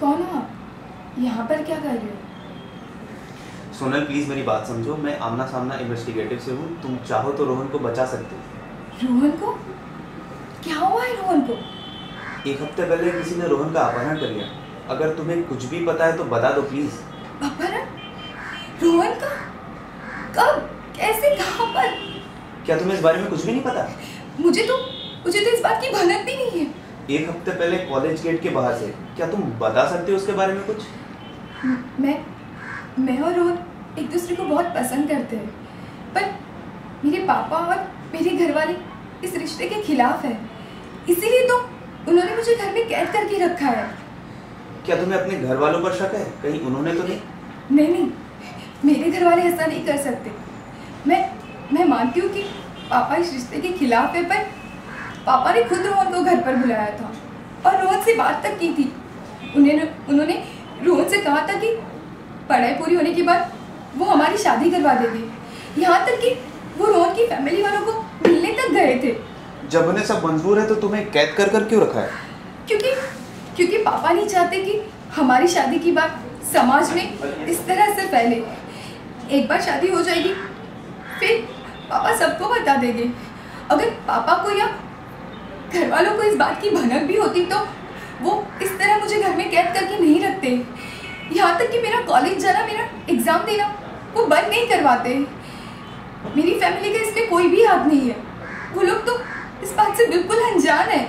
कौन हो आप? यहाँ पर क्या कर रहे हो? सोनल प्लीज़ मेरी बात समझो। मैं आमना सामना इन्वेस्टिगेटिव से हूँ। तुम चाहो तो रोहन को बचा सकते हो। रोहन को? क्या हुआ है रोहन को? एक हफ़्ते पहले किसी ने रोहन का अपहरण कर लिया। अगर तुम्हें कुछ भी पता है तो बता दो प्लीज़ अपहरण? रोहन का? कब? कैसे? कहाँ पर? क्या तुम्हें इस बारे में कुछ भी नहीं पता? मुझे तो मुझे तो इस बात की भनक भी नहीं है। एक हफ़्ते पहले कॉलेज गेट के बाहर से। क्या तुम बता सकते हो उसके बारे में कुछ? मैं मैं और रोहन एक दूसरे को बहुत पसंद करते हैं। पर मेरे पापा और मेरे घर वाले इस रिश्ते के खिलाफ है। इसीलिए तो उन्होंने मुझे घर में कैद करके रखा है। क्या तुम्हें अपने घर वालों पर शक है? कहीं उन्होंने तो नहीं? नहीं नहीं मेरे घर वाले ऐसा नहीं कर सकते। मैं मैं मानती हूँ कि पापा इस रिश्ते के खिलाफ है पर पापा ने खुद रोहन को घर पर बुलाया था और रोहन से बात तक की थी। उन्हें उन्होंने रोहन से कहा था कि पढ़ाई पूरी होने के बाद वो हमारी शादी करवा देंगे। यहाँ तक कि वो रोहन की फैमिली वालों को मिलने तक गए थे। जब उन्हें सब मंजूर है तो तुम्हें कैद कर कर क्यों रखा है? क्योंकि क्योंकि पापा नहीं चाहते कि हमारी शादी की बात समाज में इस तरह से फैले। एक बार शादी हो जाएगी फिर पापा सबको बता देंगे। अगर पापा को या घर वालों को इस बात की भनक भी होती तो वो इस तरह मुझे घर में कैद करके नहीं रखते। यहाँ तक कि मेरा कॉलेज जाना, मेरा एग्ज़ाम देना, वो बंद नहीं करवाते। मेरी फैमिली का इसमें कोई भी हाथ नहीं है। वो लोग तो इस बात से बिल्कुल अनजान है।